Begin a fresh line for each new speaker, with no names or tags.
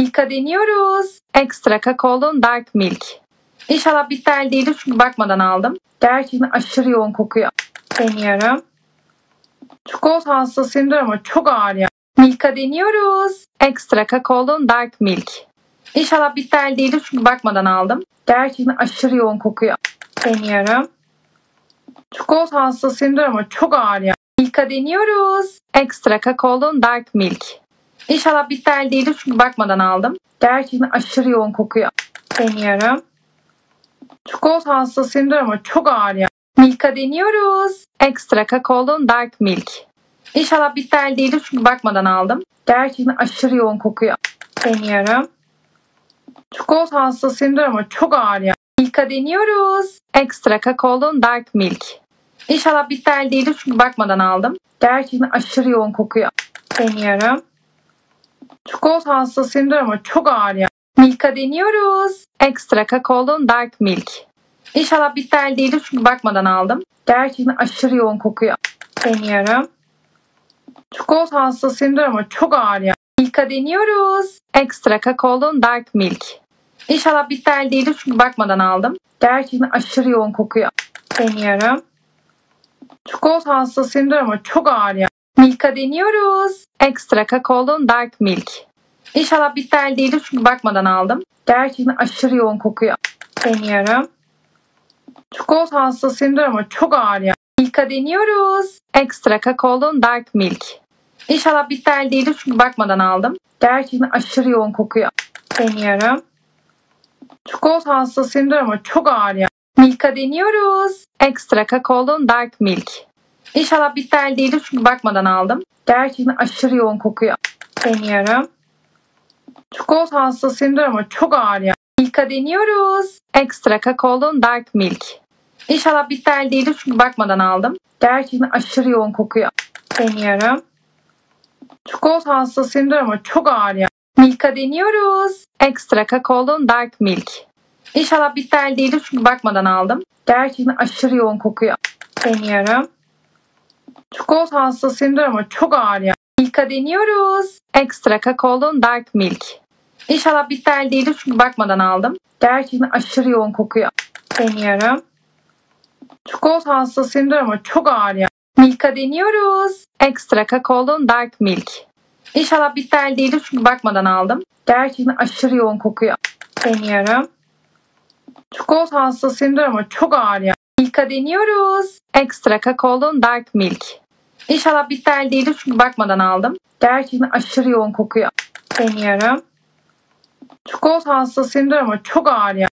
Milka deniyoruz. Ekstra kakaolu dark milk. İnşallah bitter değildir çünkü bakmadan aldım. Gerçekten aşırı yoğun kokuyor. Deniyorum. Çikolata hastasıyımdır ama çok ağır ya. Milka deniyoruz. Ekstra kakaolu dark milk. İnşallah bitter değildir çünkü bakmadan aldım. Gerçekten aşırı yoğun kokuyor. Deniyorum. Çikolata hastasıyımdır ama çok ağır ya. Milka deniyoruz. Ekstra kakaolu dark milk. İnşallah bitter değildir çünkü bakmadan aldım. Gerçekten aşırı yoğun kokuyor. Deniyorum. Çikolata hastasıyımdır ama çok ağır ya. Milka deniyoruz. Ekstra kakaolu dark milk. İnşallah bitter değildir çünkü bakmadan aldım. Gerçekten aşırı yoğun kokuyor. Deniyorum. Çikolata hastasıyımdır ama çok ağır ya. Milka deniyoruz. Ekstra kakaolu dark milk. İnşallah bitter değildir çünkü bakmadan aldım. Gerçekten aşırı yoğun kokuyor. Deniyorum. Çikolata hastasıyımdır ama çok ağır ya. Milka deniyoruz. Ekstra kakaolu dark milk. İnşallah bitter değildir çünkü bakmadan aldım. Gerçekten aşırı yoğun kokuyor. Deniyorum. Çikolata hastasıyımdır ama çok ağır ya. Milka deniyoruz. Ekstra kakaolu dark milk. İnşallah bitter değildir çünkü bakmadan aldım. Gerçekten aşırı yoğun kokuyor. Deniyorum. Çikolata hastasıyımdır ama çok ağır ya. Milka deniyoruz. Ekstra kakaolu dark milk. İnşallah bitter değildir çünkü bakmadan aldım. Gerçekten aşırı yoğun kokuyor. Deniyorum. Çikolata hastasıyımdır ama çok ağır ya. Milka deniyoruz. Ekstra kakaolu dark milk. İnşallah bitter değildir çünkü bakmadan aldım. Gerçekten aşırı yoğun kokuyor. Deniyorum. Çikolata hastasıyımdır ama çok ağır ya. Milka deniyoruz. Ekstra kakaolu dark milk. İnşallah bitter değildir çünkü bakmadan aldım. Gerçekten aşırı yoğun kokuyor. Deniyorum. Çikolata hastasıyımdır ama çok ağır ya. Milka deniyoruz. Ekstra kakaolu dark milk. İnşallah bitter değildir çünkü bakmadan aldım. Gerçekten aşırı yoğun kokuyor. Deniyorum. Çikolata hastasıyımdır ama çok ağır ya. Milka deniyoruz. Ekstra kakaolu dark milk. İnşallah bitter değildir çünkü bakmadan aldım. Gerçekten aşırı yoğun kokuyor. Deniyorum. Çikolata hastasıyımdır ama çok ağır ya. Milka deniyoruz. Ekstra kakaolu dark milk. İnşallah bitter değildir çünkü bakmadan aldım. Gerçekten aşırı yoğun kokuyor. Deniyorum. Çikolata hastasıyımdır ama çok ağır ya. Milka deniyoruz. Ekstra kakaolu dark milk. İnşallah bitter değildir çünkü bakmadan aldım. Gerçekten aşırı yoğun kokuyor. Deniyorum. Çikolata hastasıyımdır ama çok ağır ya. Milka deniyoruz. Ekstra kakaolu dark milk. İnşallah bitter değildir çünkü bakmadan aldım. Gerçekten aşırı yoğun kokuyor. Deniyorum. Çikolata hastasıyımdır ama çok ağır ya.